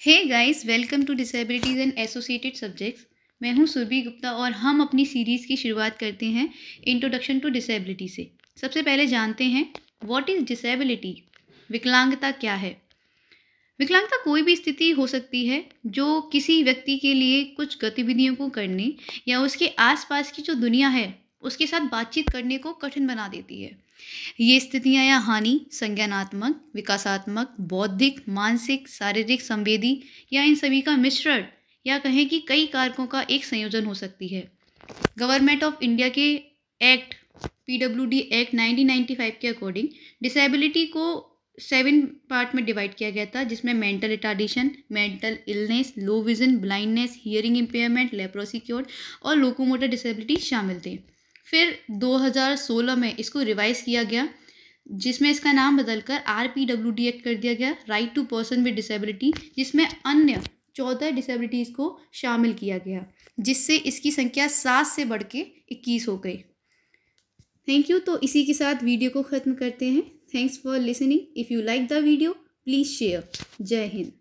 Hey guys welcome to disabilities and associated subjects मैं हूँ सुरभि गुप्ता और हम अपनी सीरीज़ की शुरुआत करते हैं इंट्रोडक्शन टू डिसेबिलिटी से। सबसे पहले जानते हैं व्हाट इज़ डिसेबिलिटी विकलांगता क्या है? विकलांगता कोई भी स्थिति हो सकती है जो किसी व्यक्ति के लिए कुछ गतिविधियों को करने या उसके आसपास की जो दुनिया है उसके साथ बातचीत करने को कठिन बना देती है। ये स्थितियाँ या हानि संज्ञानात्मक, विकासात्मक, बौद्धिक, मानसिक, शारीरिक संवेदी या इन सभी का मिश्रण या कहें कि कई कारकों का एक संयोजन हो सकती है। गवर्नमेंट ऑफ़ इंडिया के एक्ट, पीडब्ल्यूडी एक्ट 1995 के अकॉर्डिंग डिसेबिलिटी को सेवन पार्ट में डिवाइड किया गया था, जिसमें mental retardation, mental illness, low vision, blindness, hearing impairment leprosy cured और लोकोमोटर डिसेबिलिटी शामिल थे। फिर 2016 में इसको रिवाइज किया गया, जिसमें इसका नाम बदलकर R P W D act कर दिया गया right to person with disability जिसमें अन्य चौदह डिसेबिलिटीज़ को शामिल किया गया, जिससे इसकी संख्या सात से बढ़ के इक्कीस हो गई। थैंक यू तो इसी के साथ वीडियो को ख़त्म करते हैं। Thanks for listening if you like the video please share जय हिंद।